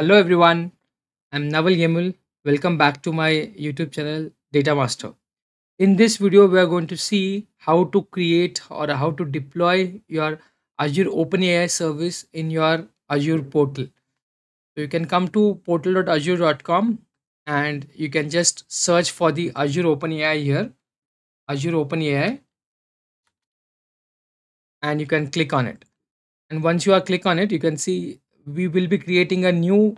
Hello everyone, I'm Naval Yemul. Welcome back to my YouTube channel Data Master. In this video, we are going to see how to create or how to deploy your Azure OpenAI service in your Azure portal. So you can come to portal.azure.com and you can just search for the Azure OpenAI here, Azure OpenAI, and you can click on it. And once you are click on it, you can see we will be creating a new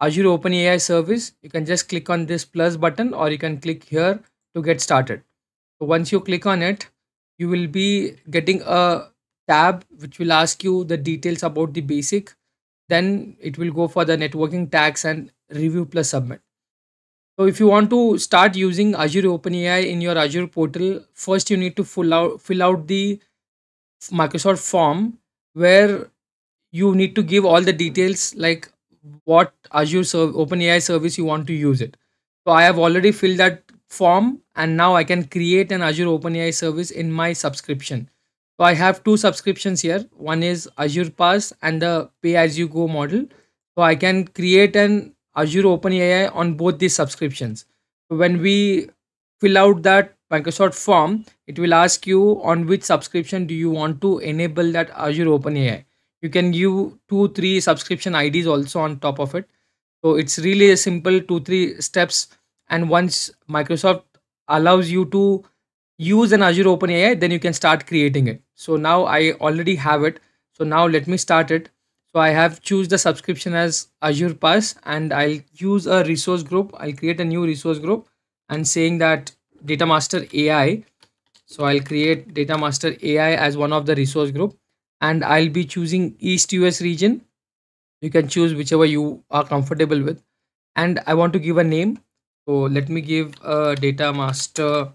Azure OpenAI service. You can just click on this plus button or you can click here to get started. So once you click on it, you will be getting a tab which will ask you the details about the basic. Then it will go for the networking tags and review plus submit. So if you want to start using Azure OpenAI in your Azure portal, first you need to fill out fill out the Microsoft form where you need to give all the details like what Azure serv- OpenAI service you want to use it. So I have already filled that form and now I can create an Azure OpenAI service in my subscription. So I have two subscriptions here. One is Azure Pass and the pay as you go model. So I can create an Azure OpenAI on both these subscriptions. So when we fill out that Microsoft form, it will ask you on which subscription do you want to enable that Azure OpenAI. You can give two, three subscription IDs also on top of it. So it's really a simple two, three steps. And once Microsoft allows you to use an Azure OpenAI, then you can start creating it. So now I already have it. So now let me start it. So I have choose the subscription as Azure Pass and I'll use a resource group. I'll create a new resource group and saying that Data Master AI. So I'll create Data Master AI as one of the resource group and I'll be choosing East US region. You can choose whichever you are comfortable with. And I want to give a name. So let me give a Data Master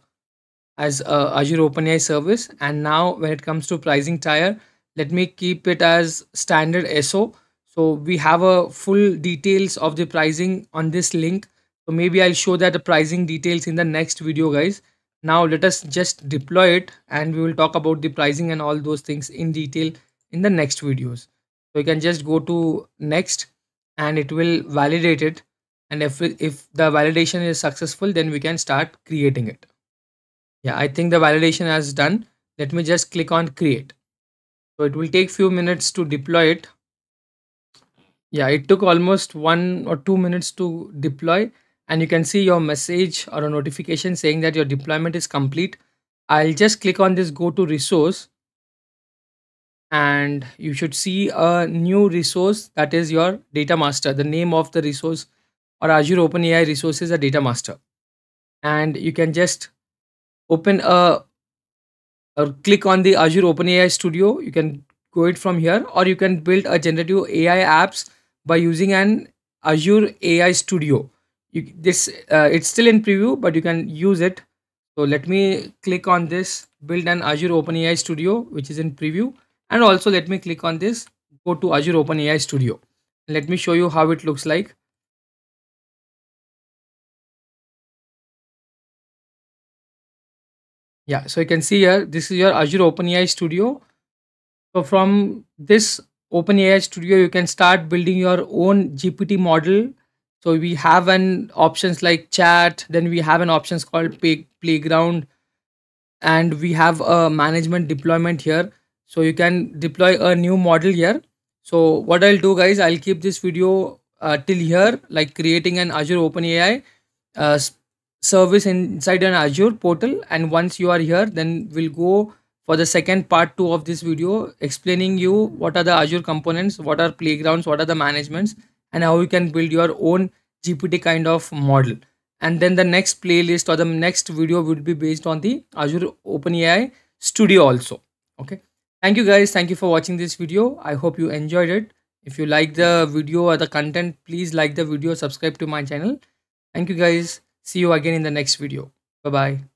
as Azure OpenAI service. And now when it comes to pricing tier, let me keep it as standard SO. So we have a full details of the pricing on this link. So maybe I'll show that the pricing details in the next video guys. Now let us just deploy it and we will talk about the pricing and all those things in detail in the next videos. So you can just go to next and it will validate it. And if, if the validation is successful, then we can start creating it. Yeah, I think the validation has done. Let me just click on create. So it will take few minutes to deploy it. Yeah, it took almost one or two minutes to deploy and you can see your message or a notification saying that your deployment is complete. I'll just click on this go to resource and you should see a new resource that is your data master. The name of the resource or Azure OpenAI resource is a data master. And you can just open a or click on the Azure OpenAI Studio. You can go it from here or you can build a generative AI apps by using an Azure AI Studio you this uh, it's still in preview but you can use it. So let me click on this build an azure openai studio which is in preview. And also let me click on this go to azure openai studio. Let me show you how it looks like. Yeah so you can see here this is your azure openai studio. So from this openai studio you can start building your own gpt model so we have an options like chat, then we have an options called pay, playground, and we have a management deployment here. So you can deploy a new model here. So what I'll do guys, I'll keep this video uh, till here, like creating an Azure OpenAI uh, service inside an Azure portal. And once you are here, then we'll go for the second part two of this video, explaining you what are the Azure components, what are playgrounds, what are the managements, and how you can build your own GPT kind of model. And then the next playlist or the next video would be based on the Azure OpenAI Studio also. Okay. Thank you guys. Thank you for watching this video. I hope you enjoyed it. If you like the video or the content, please like the video, subscribe to my channel. Thank you guys. See you again in the next video. Bye-bye.